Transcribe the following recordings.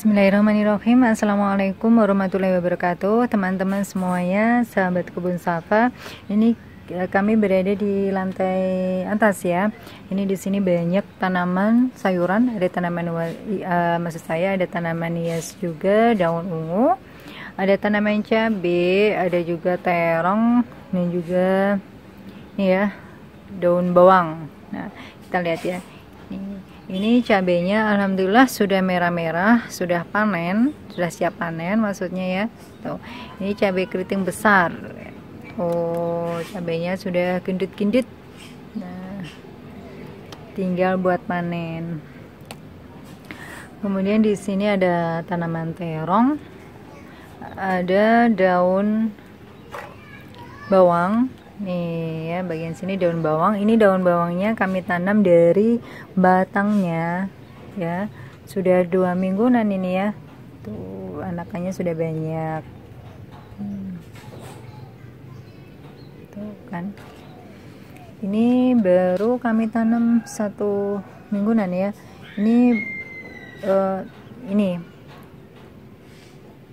Bismillahirrahmanirrahim. Assalamualaikum warahmatullahi wabarakatuh. Teman-teman semuanya Sahabat kebun safa Ini eh, kami berada di lantai atas ya. Ini di sini banyak tanaman sayuran. Ada tanaman uh, Maksud saya ada tanaman hias juga Daun ungu Ada tanaman cabai Ada juga terong Dan juga Ini ya Daun bawang. Nah kita lihat ya Ini cabenya alhamdulillah sudah merah-merah sudah panen sudah siap panen maksudnya ya. Tuh ini cabai keriting besar. Oh cabenya sudah gendut-gendut. Nah tinggal buat panen. Kemudian di sini ada tanaman terong ada daun bawang nih ya bagian sini daun bawang. Ini daun bawangnya kami tanam dari batangnya ya. Sudah dua mingguan ini ya. Tuh anakannya sudah banyak. Hmm. tuh kan. Ini baru kami tanam satu mingguan ya. Ini uh, ini.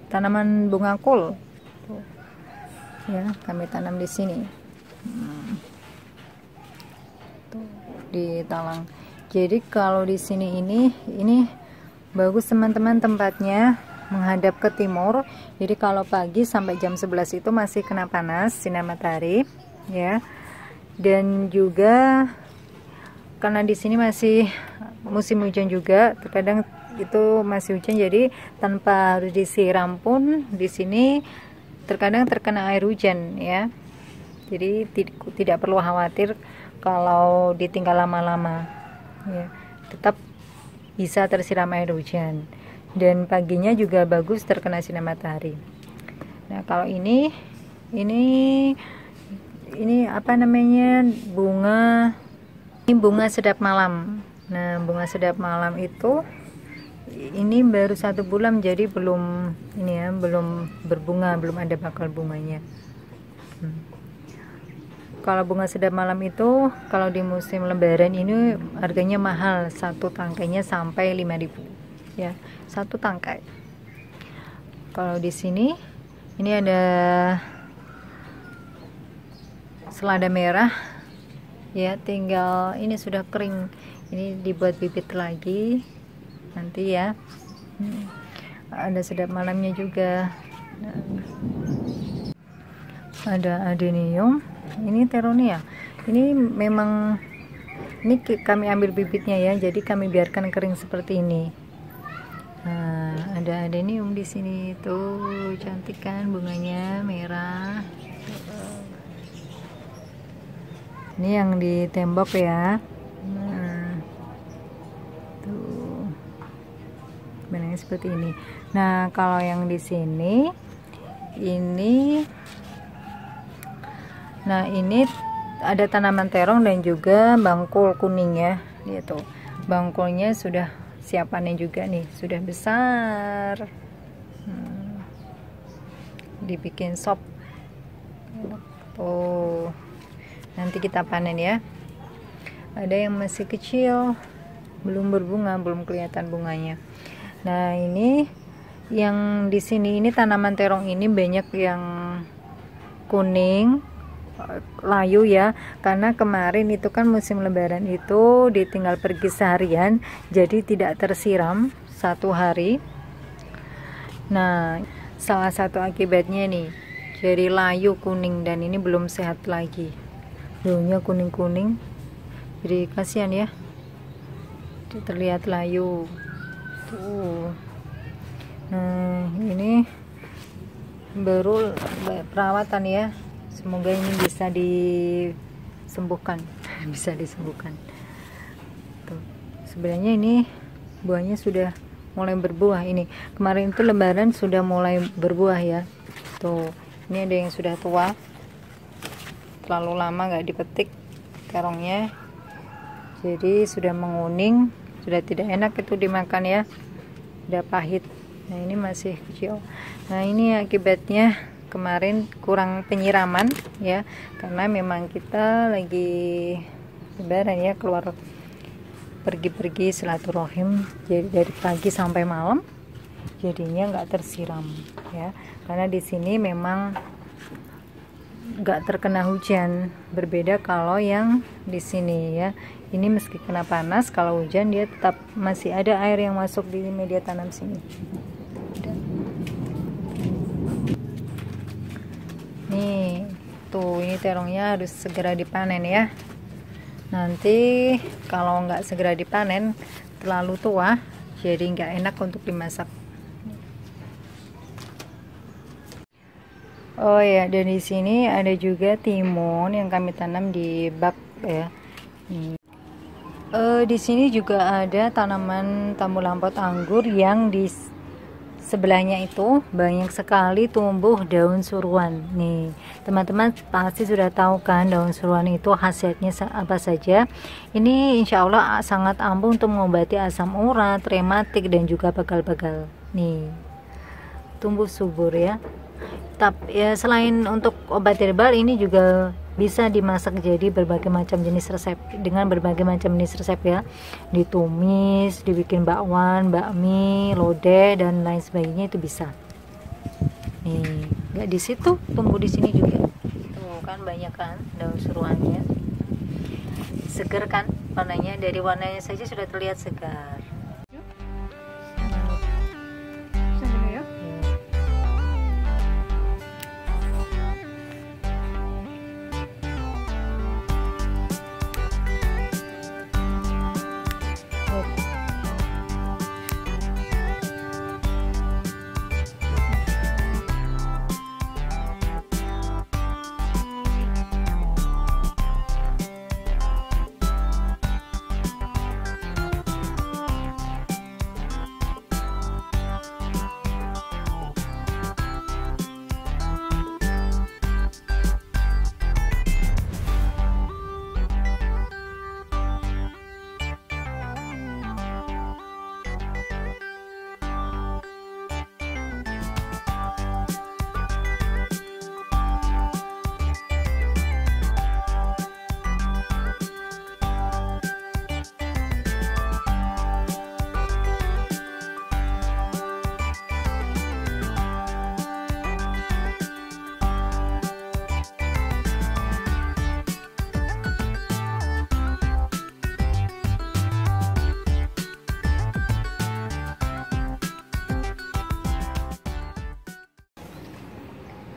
Tanaman bunga kol ya kami tanam di sini di Talang. Jadi kalau di sini ini ini bagus teman-teman tempatnya menghadap ke timur. Jadi kalau pagi sampai jam 11 itu masih kena panas sinar matahari ya. Dan juga karena di sini masih musim hujan juga, terkadang itu masih hujan jadi tanpa harus disiram pun di sini terkadang terkena air hujan ya jadi tidak perlu khawatir kalau ditinggal lama-lama ya. Tetap bisa tersiram air hujan. Dan paginya juga bagus terkena sinar matahari. Nah kalau ini ini ini apa namanya bunga ini bunga sedap malam. Nah bunga sedap malam itu ini baru satu bulan jadi belum ini ya belum berbunga belum ada bakal bunganya. Hmm kalau bunga sedap malam itu kalau di musim lebaran ini harganya mahal. Satu tangkainya sampai 5000 ya. Satu tangkai. Kalau di sini ini ada selada merah. Ya tinggal ini sudah kering. Ini dibuat bibit lagi. Nanti ya. Hmm. ada sedap malamnya juga. Ada adenium ini teronia ini memang ini kami ambil bibitnya ya jadi kami biarkan kering seperti ini. Nah, ada adenium di sini tuh cantik kan bunganya merah. Ini yang di tembok ya. Nah, tuh benangnya seperti ini. Nah kalau yang di sini ini nah ini ada tanaman terong dan juga bangkul kuning ya gitu. Bangkulnya sudah siapannya juga nih sudah besar. Hmm. dibikin sop. Tuh nanti kita panen ya. Ada yang masih kecil belum berbunga belum kelihatan bunganya. Nah ini yang di sini ini tanaman terong ini banyak yang kuning layu ya. Karena kemarin itu kan musim lebaran itu ditinggal pergi seharian jadi tidak tersiram satu hari. Nah salah satu akibatnya nih jadi layu kuning dan ini belum sehat lagi. Daunnya kuning-kuning. Jadi kasihan ya. Terlihat layu. Tuh. Nah ini baru perawatan ya semoga ini bisa disembuhkan. Bisa disembuhkan. Tuh. Sebenarnya ini buahnya sudah mulai berbuah ini. Kemarin itu lebaran sudah mulai berbuah ya. Tuh. Ini ada yang sudah tua. Terlalu lama nggak dipetik terongnya jadi sudah menguning sudah tidak enak itu dimakan ya. Sudah pahit. Nah ini masih kecil. Nah ini akibatnya kemarin kurang penyiraman ya. Karena memang kita lagi lebaran ya keluar pergi-pergi silaturahim jadi dari pagi sampai malam jadinya nggak tersiram ya. Karena di sini memang nggak terkena hujan. Berbeda kalau yang di sini ya. Ini meski kena panas kalau hujan dia tetap masih ada air yang masuk di media tanam sini nih tuh ini terongnya harus segera dipanen ya nanti kalau nggak segera dipanen terlalu tua jadi nggak enak untuk dimasak Oh ya, dan di sini ada juga timun yang kami tanam di bak ya. Hmm. Uh, di sini juga ada tanaman tamu lampot anggur yang di sebelahnya itu banyak sekali tumbuh daun suruan. Nih, teman-teman pasti sudah tahu kan daun suruan itu khasiatnya apa saja. Ini insya Allah sangat ampuh untuk mengobati asam urat, rematik dan juga pegal-pegal. Nih, tumbuh subur ya tapi ya selain untuk obat herbal ini juga bisa dimasak jadi berbagai macam jenis resep. Dengan berbagai macam jenis resep ya. Ditumis dibikin bakwan bakmi lodeh dan lain sebagainya itu bisa. Nih nggak di situ tumbuh di sini juga. Tuh kan banyak kan daun suruhannya segar kan warnanya? Dari warnanya saja sudah terlihat segar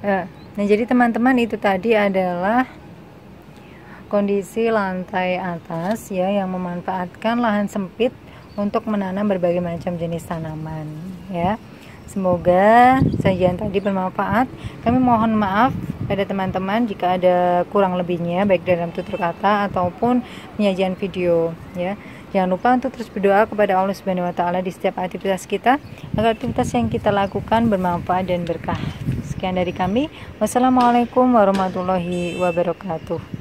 nah jadi teman-teman itu tadi adalah kondisi lantai atas ya yang memanfaatkan lahan sempit untuk menanam berbagai macam jenis tanaman ya. Semoga sajian tadi bermanfaat. Kami mohon maaf pada teman-teman jika ada kurang lebihnya baik dalam tutur kata ataupun penyajian video ya. Jangan lupa untuk terus berdoa kepada Allah Subhanahu wa taala di setiap aktivitas kita agar aktivitas yang kita lakukan bermanfaat dan berkah. Sekian dari kami. Wassalamualaikum warahmatullahi wabarakatuh.